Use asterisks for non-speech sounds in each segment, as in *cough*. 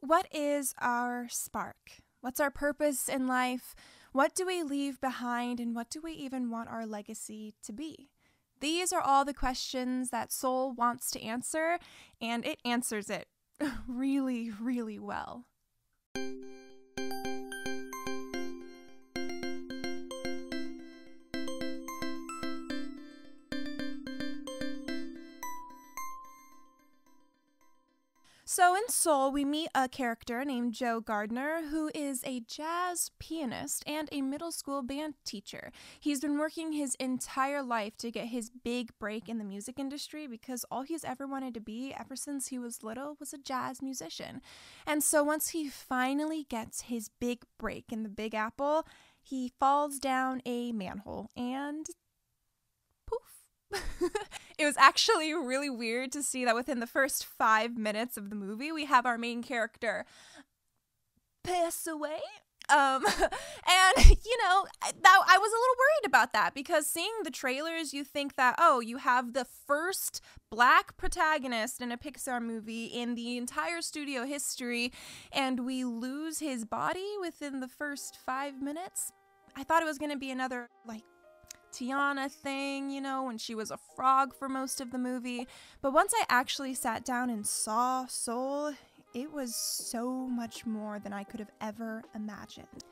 What is our spark? What's our purpose in life? What do we leave behind, and what do we even want our legacy to be? These are all the questions that Soul wants to answer, and it answers it *laughs* really, really well. Soul, we meet a character named Joe Gardner, who is a jazz pianist and a middle school band teacher. He's been working his entire life to get his big break in the music industry because all he's ever wanted to be ever since he was little was a jazz musician. And so once he finally gets his big break in the Big Apple, he falls down a manhole and. *laughs* it was actually really weird to see that within the first five minutes of the movie, we have our main character pass away. Um, *laughs* and you know that I was a little worried about that because seeing the trailers, you think that oh, you have the first black protagonist in a Pixar movie in the entire studio history, and we lose his body within the first five minutes. I thought it was going to be another like Tiana thing, you know, when she was a frog for most of the movie. But once I actually sat down and saw Soul, it was so much more than I could have ever imagined.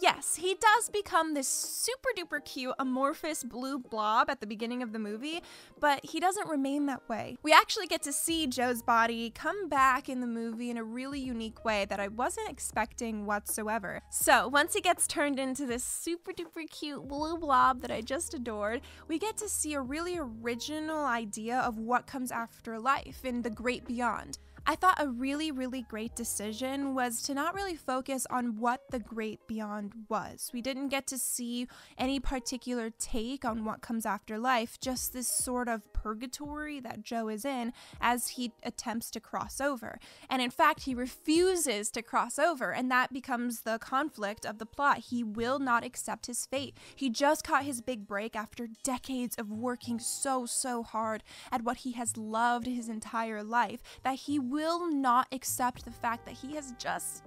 Yes, he does become this super duper cute amorphous blue blob at the beginning of the movie, but he doesn't remain that way. We actually get to see Joe's body come back in the movie in a really unique way that I wasn't expecting whatsoever. So, once he gets turned into this super duper cute blue blob that I just adored, we get to see a really original idea of what comes after life in the great beyond. I thought a really, really great decision was to not really focus on what the great beyond was. We didn't get to see any particular take on what comes after life, just this sort of purgatory that Joe is in as he attempts to cross over. And in fact, he refuses to cross over, and that becomes the conflict of the plot. He will not accept his fate. He just caught his big break after decades of working so, so hard at what he has loved his entire life that he will not accept the fact that he has just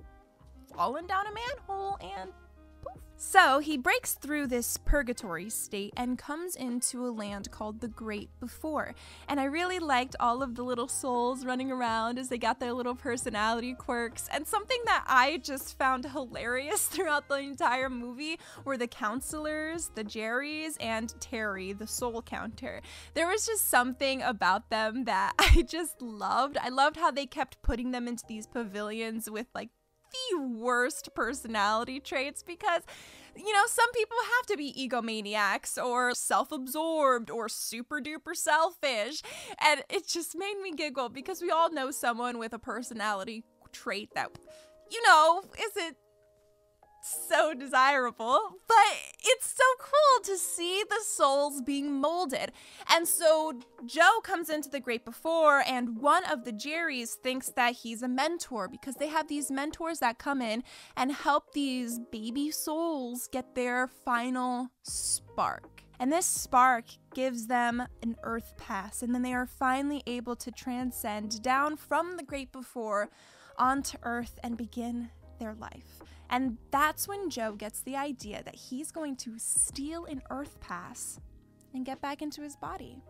fallen down a manhole and so he breaks through this purgatory state and comes into a land called the Great Before. And I really liked all of the little souls running around as they got their little personality quirks. And something that I just found hilarious *laughs* throughout the entire movie were the counselors, the Jerrys, and Terry, the soul counter. There was just something about them that *laughs* I just loved. I loved how they kept putting them into these pavilions with like the worst personality traits because you know, some people have to be egomaniacs or self absorbed or super duper selfish. And it just made me giggle because we all know someone with a personality trait that, you know, isn't so desirable, but it's so cool to see the souls being molded. And so Joe comes into the Great Before, and one of the Jerrys thinks that he's a mentor because they have these mentors that come in and help these baby souls get their final spark. And this spark gives them an earth pass, and then they are finally able to transcend down from the Great Before onto earth and begin their life. And that's when Joe gets the idea that he's going to steal an Earth Pass and get back into his body.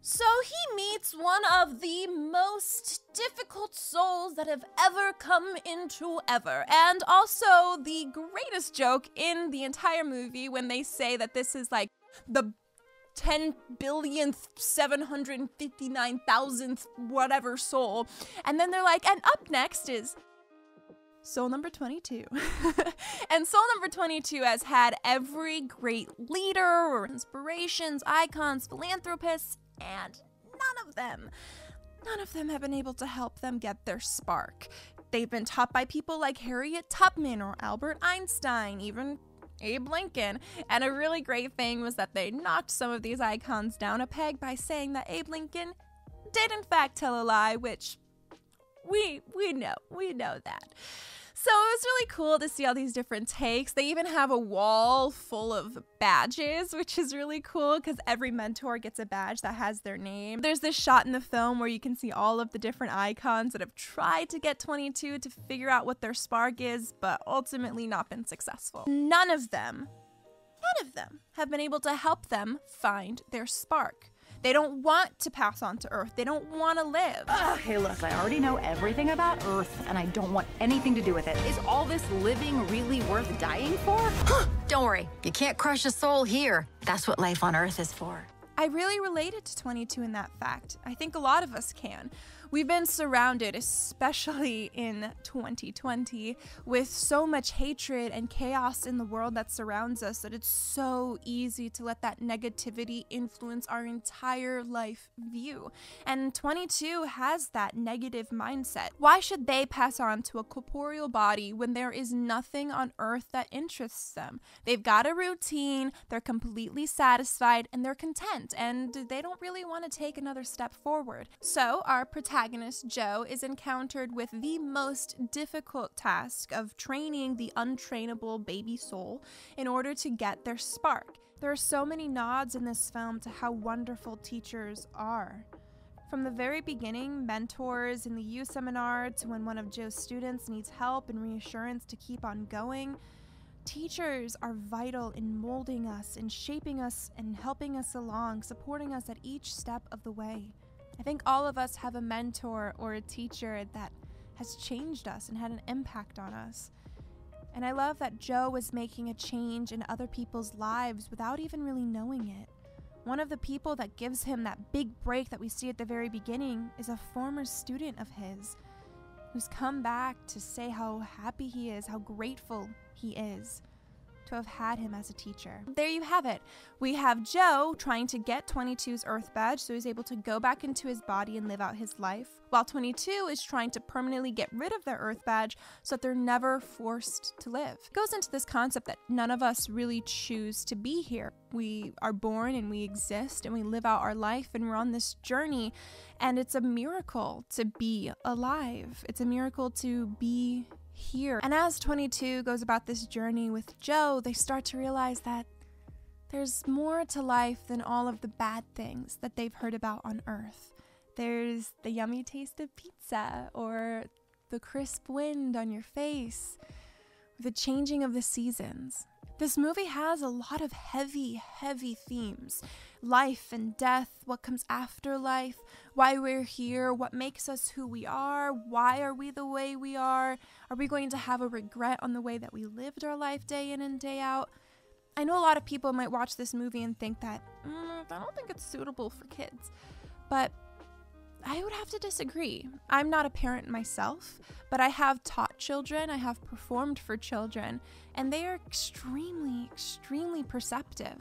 So he meets one of the most difficult souls that have ever come into ever, and also the greatest joke in the entire movie when they say that this is like the 10 billionth, 759,000th, whatever soul. And then they're like, and up next is Soul number 22. *laughs* and Soul number 22 has had every great leader or inspirations, icons, philanthropists, and none of them, none of them have been able to help them get their spark. They've been taught by people like Harriet Tubman or Albert Einstein, even Abe Lincoln. And a really great thing was that they knocked some of these icons down a peg by saying that Abe Lincoln did in fact tell a lie, which we we know, we know that. So it was really cool to see all these different takes. They even have a wall full of badges, which is really cool because every mentor gets a badge that has their name. There's this shot in the film where you can see all of the different icons that have tried to get 22 to figure out what their spark is, but ultimately not been successful. None of them, none of them have been able to help them find their spark. They don't want to pass on to Earth. They don't want to live. Ugh, hey, look, I already know everything about Earth, and I don't want anything to do with it. Is all this living really worth dying for? don't worry, you can't crush a soul here. That's what life on Earth is for. I really related to 22 in that fact. I think a lot of us can. We've been surrounded, especially in 2020, with so much hatred and chaos in the world that surrounds us that it's so easy to let that negativity influence our entire life view. And 22 has that negative mindset. Why should they pass on to a corporeal body when there is nothing on earth that interests them? They've got a routine, they're completely satisfied, and they're content, and they don't really want to take another step forward. So, our protagonist protagonist, Joe, is encountered with the most difficult task of training the untrainable baby soul in order to get their spark. There are so many nods in this film to how wonderful teachers are. From the very beginning, mentors in the You seminar to when one of Joe's students needs help and reassurance to keep on going, teachers are vital in molding us and shaping us and helping us along, supporting us at each step of the way. I think all of us have a mentor or a teacher that has changed us and had an impact on us. And I love that Joe was making a change in other people's lives without even really knowing it. One of the people that gives him that big break that we see at the very beginning is a former student of his who's come back to say how happy he is, how grateful he is to have had him as a teacher. There you have it. We have Joe trying to get 22's Earth badge so he's able to go back into his body and live out his life, while 22 is trying to permanently get rid of their Earth badge so that they're never forced to live. It goes into this concept that none of us really choose to be here. We are born and we exist and we live out our life and we're on this journey and it's a miracle to be alive. It's a miracle to be here. And as 22 goes about this journey with Joe, they start to realize that there's more to life than all of the bad things that they've heard about on Earth. There's the yummy taste of pizza, or the crisp wind on your face, the changing of the seasons. This movie has a lot of heavy, heavy themes life and death, what comes after life, why we're here, what makes us who we are, why are we the way we are, are we going to have a regret on the way that we lived our life day in and day out? I know a lot of people might watch this movie and think that, mm, I don't think it's suitable for kids, but I would have to disagree. I'm not a parent myself, but I have taught children, I have performed for children, and they are extremely, extremely perceptive.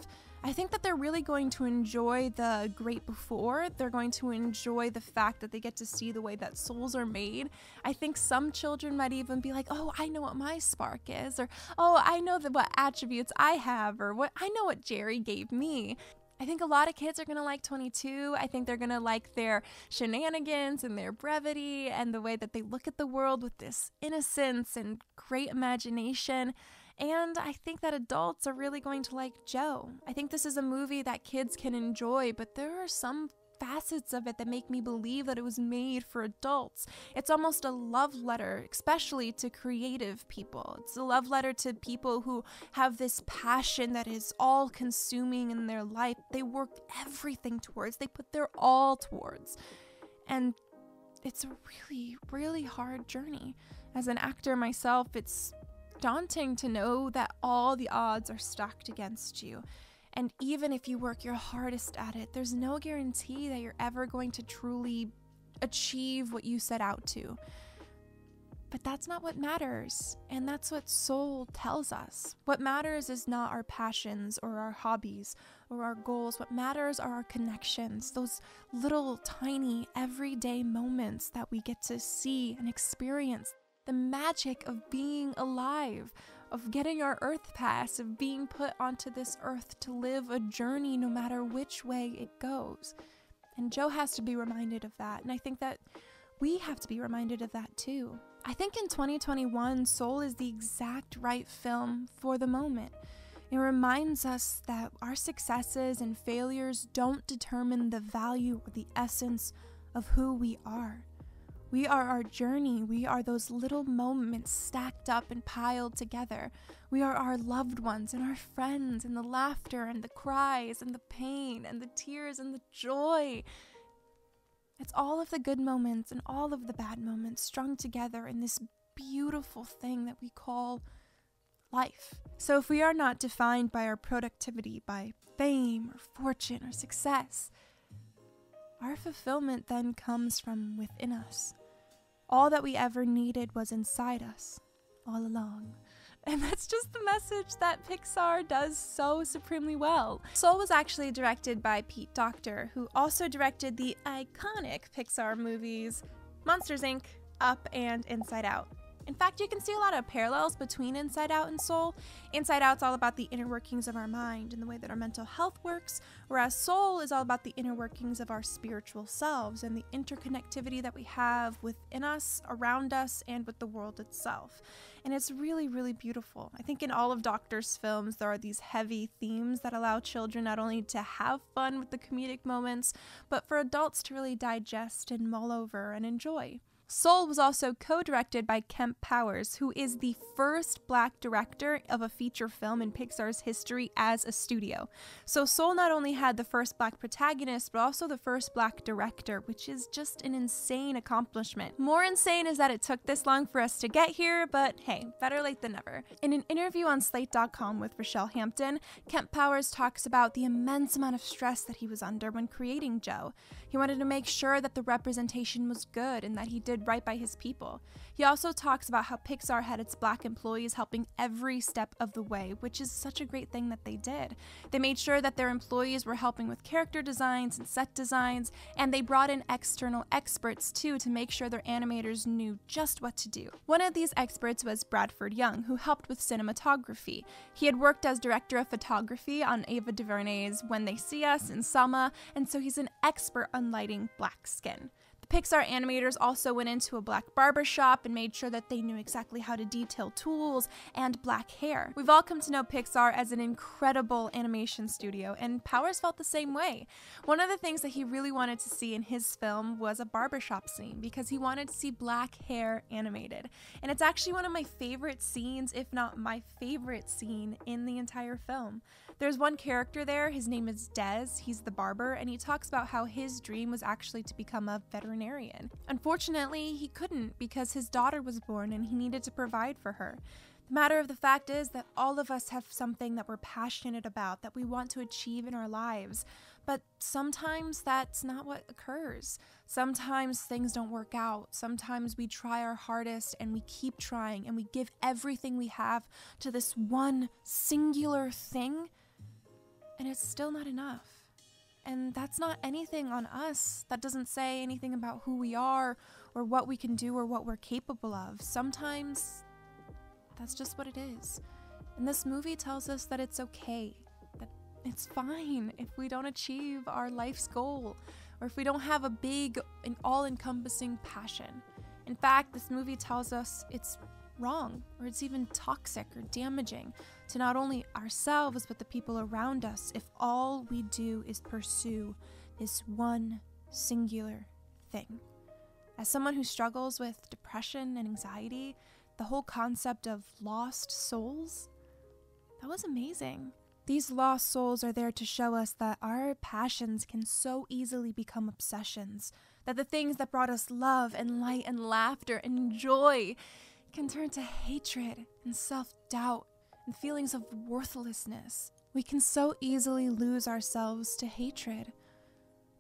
I think that they're really going to enjoy the great before. They're going to enjoy the fact that they get to see the way that souls are made. I think some children might even be like, "Oh, I know what my spark is," or "Oh, I know the, what attributes I have," or "What I know what Jerry gave me." I think a lot of kids are going to like 22. I think they're going to like their shenanigans and their brevity and the way that they look at the world with this innocence and great imagination. And I think that adults are really going to like Joe. I think this is a movie that kids can enjoy, but there are some facets of it that make me believe that it was made for adults. It's almost a love letter, especially to creative people. It's a love letter to people who have this passion that is all consuming in their life. They work everything towards, they put their all towards. And it's a really, really hard journey. As an actor myself, it's daunting to know that all the odds are stacked against you. And even if you work your hardest at it, there's no guarantee that you're ever going to truly achieve what you set out to. But that's not what matters. And that's what soul tells us. What matters is not our passions or our hobbies or our goals. What matters are our connections, those little tiny everyday moments that we get to see and experience. The magic of being alive, of getting our earth pass, of being put onto this earth to live a journey no matter which way it goes. And Joe has to be reminded of that. And I think that we have to be reminded of that too. I think in 2021, Soul is the exact right film for the moment. It reminds us that our successes and failures don't determine the value or the essence of who we are. We are our journey. We are those little moments stacked up and piled together. We are our loved ones and our friends, and the laughter and the cries and the pain and the tears and the joy. It's all of the good moments and all of the bad moments strung together in this beautiful thing that we call life. So if we are not defined by our productivity, by fame or fortune or success, our fulfillment then comes from within us. All that we ever needed was inside us, all along. And *laughs* that's just the message that Pixar does so supremely well. Soul was actually directed by Pete Docter, who also directed the iconic Pixar movies Monsters Inc., Up, and Inside Out. In fact, you can see a lot of parallels between Inside Out and Soul. Inside Out's all about the inner workings of our mind and the way that our mental health works, whereas Soul is all about the inner workings of our spiritual selves and the interconnectivity that we have within us, around us, and with the world itself. And it's really, really beautiful. I think in all of Docter's films, there are these heavy themes that allow children not only to have fun with the comedic moments, but for adults to really digest and mull over and enjoy. Soul was also co directed by Kemp Powers, who is the first black director of a feature film in Pixar's history as a studio. So, Soul not only had the first black protagonist, but also the first black director, which is just an insane accomplishment. More insane is that it took this long for us to get here, but hey, better late than never. In an interview on Slate.com with Rachelle Hampton, Kemp Powers talks about the immense amount of stress that he was under when creating Joe. He wanted to make sure that the representation was good and that he did right by his people. He also talks about how Pixar had its black employees helping every step of the way, which is such a great thing that they did. They made sure that their employees were helping with character designs and set designs, and they brought in external experts too to make sure their animators knew just what to do. One of these experts was Bradford Young, who helped with cinematography. He had worked as director of photography on Ava DuVernay's When They See Us and Selma, and so he's an expert on lighting black skin. Pixar animators also went into a black barber shop and made sure that they knew exactly how to detail tools and black hair. We've all come to know Pixar as an incredible animation studio, and Powers felt the same way. One of the things that he really wanted to see in his film was a barbershop scene because he wanted to see black hair animated. And it's actually one of my favorite scenes, if not my favorite scene, in the entire film. There's one character there, his name is Dez, he's the barber, and he talks about how his dream was actually to become a veterinarian. Unfortunately, he couldn't because his daughter was born and he needed to provide for her. The matter of the fact is that all of us have something that we're passionate about, that we want to achieve in our lives. But sometimes that's not what occurs. Sometimes things don't work out. Sometimes we try our hardest and we keep trying and we give everything we have to this one singular thing and it's still not enough. And that's not anything on us. That doesn't say anything about who we are or what we can do or what we're capable of. Sometimes that's just what it is. And this movie tells us that it's okay, that it's fine if we don't achieve our life's goal or if we don't have a big and all encompassing passion. In fact, this movie tells us it's wrong or it's even toxic or damaging to not only ourselves but the people around us if all we do is pursue this one singular thing. As someone who struggles with depression and anxiety, the whole concept of lost souls, that was amazing. These lost souls are there to show us that our passions can so easily become obsessions, that the things that brought us love and light and laughter and joy can turn to hatred and self doubt and feelings of worthlessness. We can so easily lose ourselves to hatred,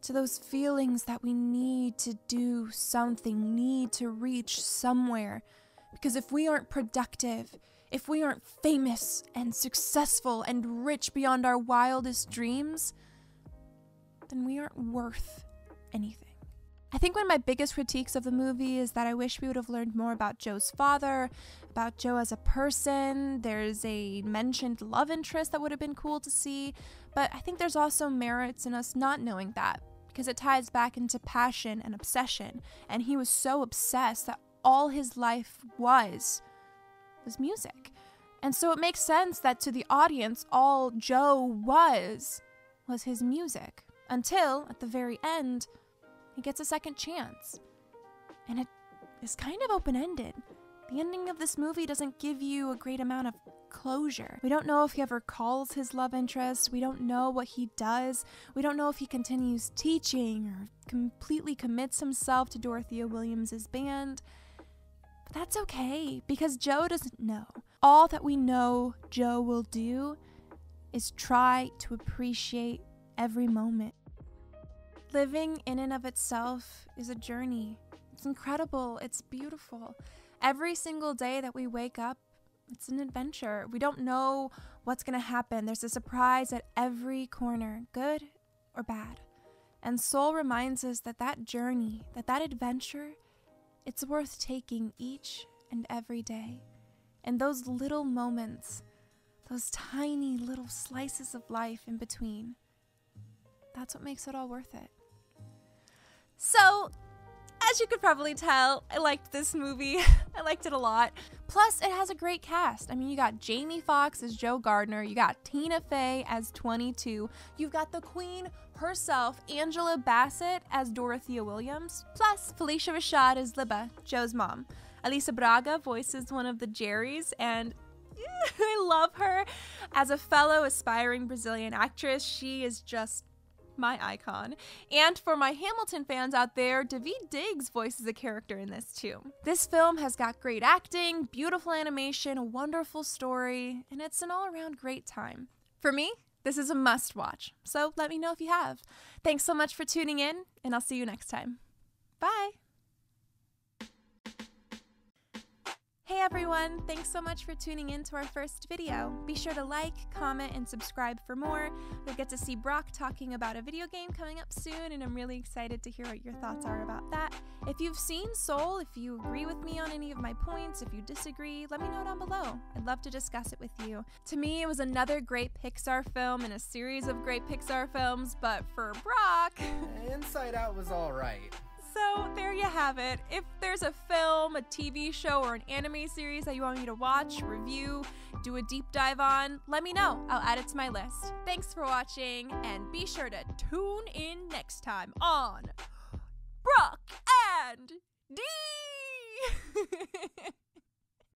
to those feelings that we need to do something, need to reach somewhere. Because if we aren't productive, if we aren't famous and successful and rich beyond our wildest dreams, then we aren't worth anything. I think one of my biggest critiques of the movie is that I wish we would have learned more about Joe's father, about Joe as a person. There's a mentioned love interest that would have been cool to see, but I think there's also merits in us not knowing that because it ties back into passion and obsession. And he was so obsessed that all his life was was music. And so it makes sense that to the audience, all Joe was was his music until at the very end, he gets a second chance. And it is kind of open ended. The ending of this movie doesn't give you a great amount of closure. We don't know if he ever calls his love interest. We don't know what he does. We don't know if he continues teaching or completely commits himself to Dorothea Williams's band. But that's okay because Joe doesn't know. All that we know Joe will do is try to appreciate every moment. Living in and of itself is a journey. It's incredible. It's beautiful. Every single day that we wake up, it's an adventure. We don't know what's going to happen. There's a surprise at every corner, good or bad. And Soul reminds us that that journey, that that adventure, it's worth taking each and every day. And those little moments, those tiny little slices of life in between, that's what makes it all worth it. So, as you could probably tell, I liked this movie. *laughs* I liked it a lot. Plus, it has a great cast. I mean, you got Jamie Foxx as Joe Gardner, you got Tina Fey as 22, you've got the Queen herself, Angela Bassett as Dorothea Williams, plus Phylicia Rashad as Libba, Joe's mom. Alicia Braga voices one of the Jerrys, and *laughs* I love her. As a fellow aspiring Brazilian actress, she is just my icon. And for my Hamilton fans out there, Daveed Diggs voices a character in this too. This film has got great acting, beautiful animation, a wonderful story, and it's an all around great time. For me, this is a must watch, so let me know if you have. Thanks so much for tuning in, and I'll see you next time. Bye! Hey everyone, thanks so much for tuning in to our first video. Be sure to like, comment, and subscribe for more. You'll get to see Brock talking about a video game coming up soon, and I'm really excited to hear what your thoughts are about that. If you've seen Soul, if you agree with me on any of my points, if you disagree, let me know down below. I'd love to discuss it with you. To me, it was another great Pixar film in a series of great Pixar films, but for Brock, *laughs* Inside Out was alright. So there you have it. If there's a film, a TV show, or an anime series that you want me to watch, review, do a deep dive on, let me know. I'll add it to my list. Thanks for watching, and be sure to tune in next time on Brock and Dee. *laughs*